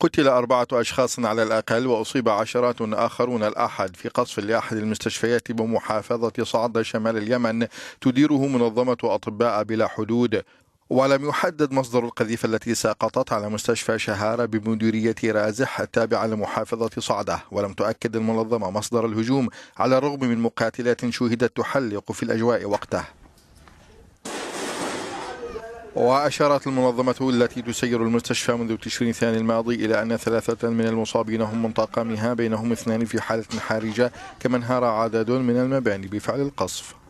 قتل أربعة أشخاص على الأقل وأصيب عشرات آخرون الأحد في قصف لأحد المستشفيات بمحافظة صعدة شمال اليمن تديره منظمة أطباء بلا حدود. ولم يحدد مصدر القذيفة التي سقطت على مستشفى شهارة بمديرية رازح التابعة لمحافظة صعدة. ولم تؤكد المنظمة مصدر الهجوم على الرغم من مقاتلات شهدت تحلق في الأجواء وقته وأشارت المنظمة التي تسير المستشفى منذ تشرين الثاني الماضي إلى أن ثلاثة من المصابين هم من طاقمها بينهم اثنان في حالة حرجة كما انهار عدد من المباني بفعل القصف.